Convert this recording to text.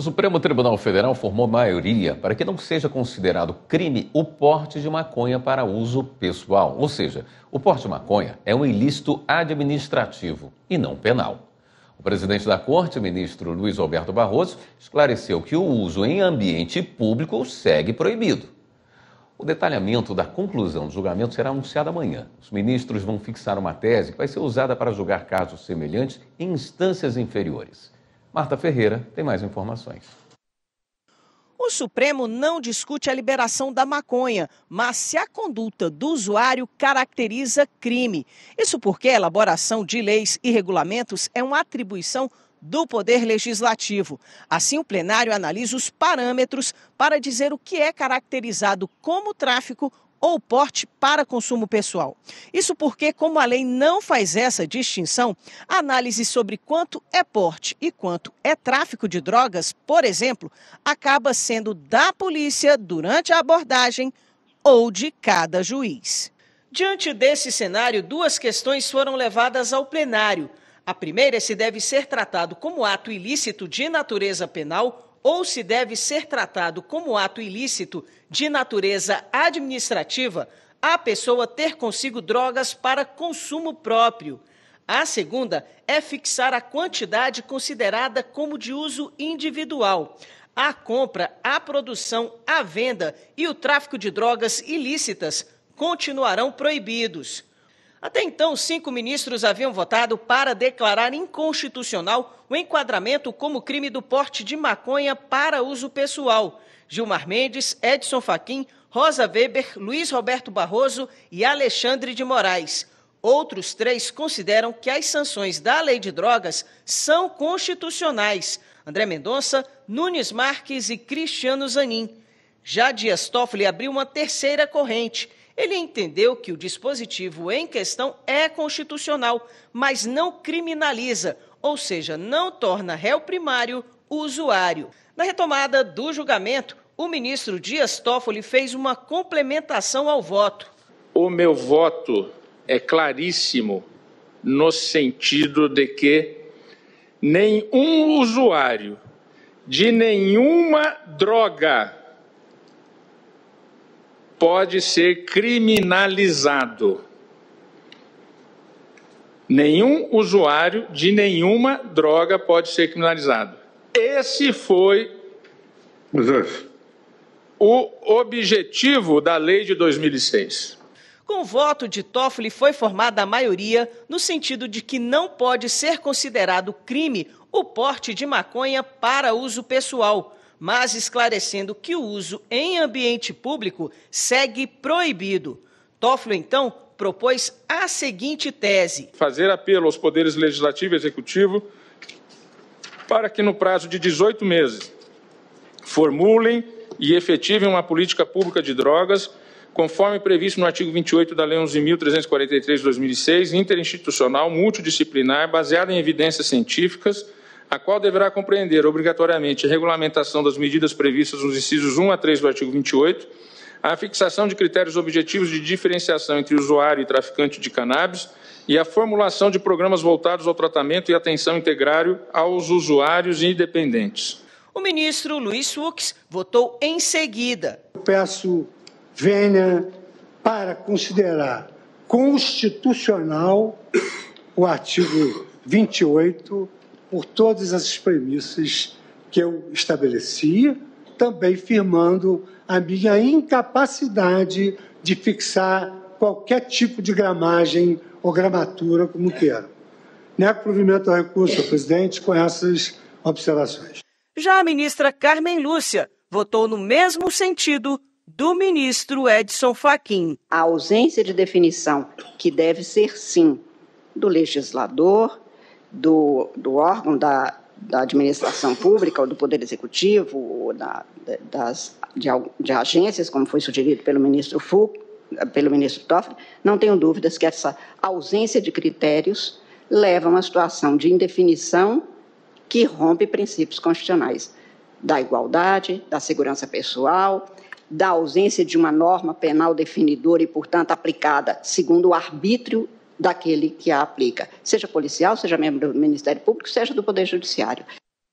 O Supremo Tribunal Federal formou maioria para que não seja considerado crime o porte de maconha para uso pessoal. Ou seja, o porte de maconha é um ilícito administrativo e não penal. O presidente da Corte, ministro Luiz Alberto Barroso, esclareceu que o uso em ambiente público segue proibido. O detalhamento da conclusão do julgamento será anunciado amanhã. Os ministros vão fixar uma tese que vai ser usada para julgar casos semelhantes em instâncias inferiores. Marta Ferreira tem mais informações. O Supremo não discute a liberação da maconha, mas se a conduta do usuário caracteriza crime. Isso porque a elaboração de leis e regulamentos é uma atribuição do Poder Legislativo. Assim, o plenário analisa os parâmetros para dizer o que é caracterizado como tráfico ou porte para consumo pessoal. Isso porque, como a lei não faz essa distinção, a análise sobre quanto é porte e quanto é tráfico de drogas, por exemplo, acaba sendo da polícia durante a abordagem ou de cada juiz. Diante desse cenário, duas questões foram levadas ao plenário. A primeira é se deve ser tratado como ato ilícito de natureza penal ou se deve ser tratado como ato ilícito de natureza administrativa a pessoa ter consigo drogas para consumo próprio. A segunda é fixar a quantidade considerada como de uso individual. A compra, a produção, a venda e o tráfico de drogas ilícitas continuarão proibidos. Até então, cinco ministros haviam votado para declarar inconstitucional o enquadramento como crime do porte de maconha para uso pessoal. Gilmar Mendes, Edson Fachin, Rosa Weber, Luiz Roberto Barroso e Alexandre de Moraes. Outros três consideram que as sanções da lei de drogas são constitucionais. André Mendonça, Nunes Marques e Cristiano Zanin. Já Dias Toffoli abriu uma terceira corrente ele entendeu que o dispositivo em questão é constitucional, mas não criminaliza, ou seja, não torna réu primário o usuário. Na retomada do julgamento, o ministro Dias Toffoli fez uma complementação ao voto. O meu voto é claríssimo no sentido de que nenhum usuário de nenhuma droga pode ser criminalizado. Nenhum usuário de nenhuma droga pode ser criminalizado. Esse foi o objetivo da lei de 2006. Com o voto de Toffoli foi formada a maioria no sentido de que não pode ser considerado crime o porte de maconha para uso pessoal, mas esclarecendo que o uso em ambiente público segue proibido. Toffolo, então, propôs a seguinte tese: fazer apelo aos poderes legislativo e executivo para que, no prazo de 18 meses, formulem e efetivem uma política pública de drogas, conforme previsto no artigo 28 da Lei 11.343 de 2006, interinstitucional, multidisciplinar, baseada em evidências científicas a qual deverá compreender obrigatoriamente a regulamentação das medidas previstas nos incisos 1 a 3 do artigo 28, a fixação de critérios objetivos de diferenciação entre usuário e traficante de cannabis e a formulação de programas voltados ao tratamento e atenção integrário aos usuários independentes. O ministro Luiz Fux votou em seguida. Peço venha para considerar constitucional o artigo 28 por todas as premissas que eu estabeleci, também firmando a minha incapacidade de fixar qualquer tipo de gramagem ou gramatura como quero. Nego provimento ao recurso, senhor presidente, com essas observações. Já a ministra Carmen Lúcia votou no mesmo sentido do ministro Edson Fachin. A ausência de definição, que deve ser, sim, do legislador, do, do órgão da, da administração pública, ou do Poder Executivo, ou da, das, de, de, agências, como foi sugerido pelo ministro Fux, pelo ministro Toffoli, não tenho dúvidas que essa ausência de critérios leva a uma situação de indefinição que rompe princípios constitucionais da igualdade, da segurança pessoal, da ausência de uma norma penal definidora e, portanto, aplicada segundo o arbítrio daquele que a aplica, seja policial, seja membro do Ministério Público, seja do Poder Judiciário.